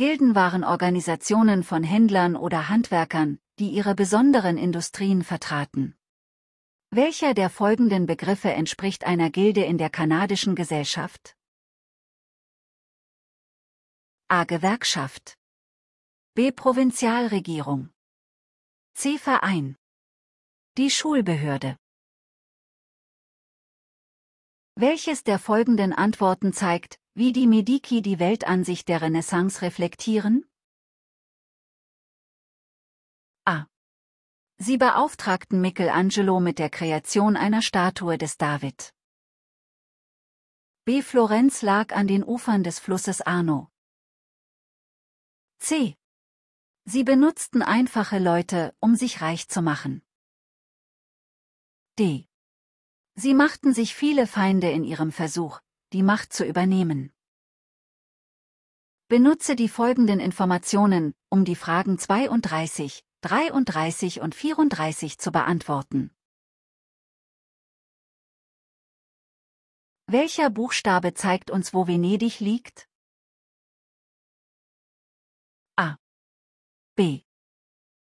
Gilden waren Organisationen von Händlern oder Handwerkern, die ihre besonderen Industrien vertraten. Welcher der folgenden Begriffe entspricht einer Gilde in der kanadischen Gesellschaft? A. Gewerkschaft. B. Provinzialregierung. C. Verein. Die Schulbehörde. Welches der folgenden Antworten zeigt, wie die Medici die Weltansicht der Renaissance reflektieren? A. Sie beauftragten Michelangelo mit der Kreation einer Statue des David. B. Florenz lag an den Ufern des Flusses Arno. C. Sie benutzten einfache Leute, um sich reich zu machen. D. Sie machten sich viele Feinde in ihrem Versuch, die Macht zu übernehmen. Benutze die folgenden Informationen, um die Fragen 32, 33 und 34 zu beantworten. Welcher Buchstabe zeigt uns, wo Venedig liegt? A. B.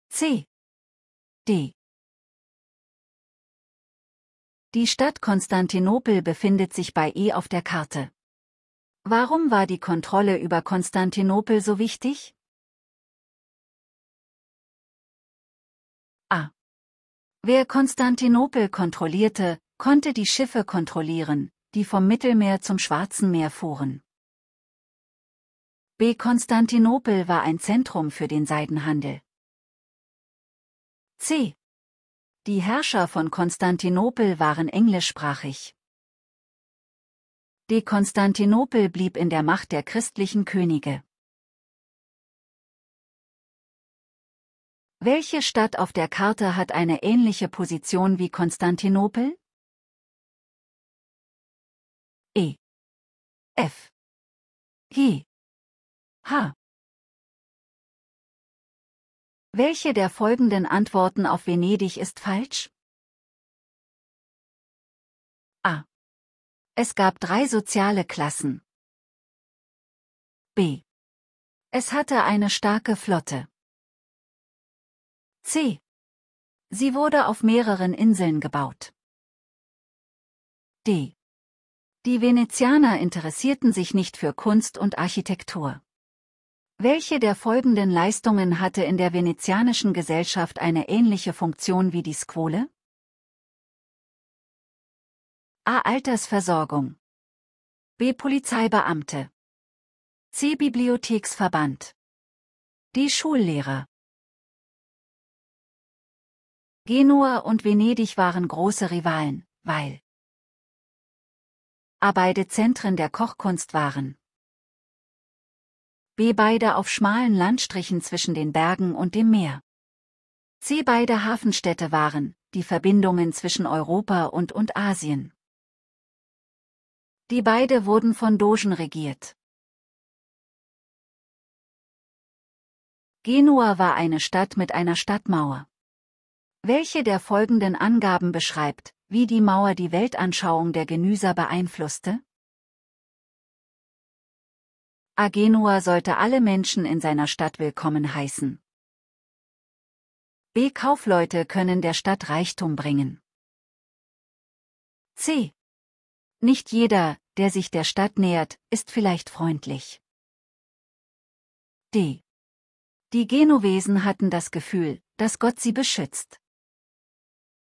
C. D. Die Stadt Konstantinopel befindet sich bei E auf der Karte. Warum war die Kontrolle über Konstantinopel so wichtig? A. Wer Konstantinopel kontrollierte, konnte die Schiffe kontrollieren, die vom Mittelmeer zum Schwarzen Meer fuhren. B. Konstantinopel war ein Zentrum für den Seidenhandel. C. Die Herrscher von Konstantinopel waren englischsprachig. Die Konstantinopel blieb in der Macht der christlichen Könige. Welche Stadt auf der Karte hat eine ähnliche Position wie Konstantinopel? E. F. G. H. Welche der folgenden Antworten auf Venedig ist falsch? A. Es gab drei soziale Klassen. B. Es hatte eine starke Flotte. C. Sie wurde auf mehreren Inseln gebaut. D. Die Venezianer interessierten sich nicht für Kunst und Architektur. Welche der folgenden Leistungen hatte in der venezianischen Gesellschaft eine ähnliche Funktion wie die Squole? A. Altersversorgung. B. Polizeibeamte. C. Bibliotheksverband. D. Schullehrer. Genua und Venedig waren große Rivalen, weil A. beide Zentren der Kochkunst waren. B. Beide auf schmalen Landstrichen zwischen den Bergen und dem Meer. C. Beide Hafenstädte waren, die Verbindungen zwischen Europa und und Asien. Die beide wurden von Dogen regiert. Genua war eine Stadt mit einer Stadtmauer. Welche der folgenden Angaben beschreibt, wie die Mauer die Weltanschauung der Genüser beeinflusste? A. Genua sollte alle Menschen in seiner Stadt willkommen heißen. B. Kaufleute können der Stadt Reichtum bringen. C. Nicht jeder, der sich der Stadt nähert, ist vielleicht freundlich. D. Die Genovesen hatten das Gefühl, dass Gott sie beschützt.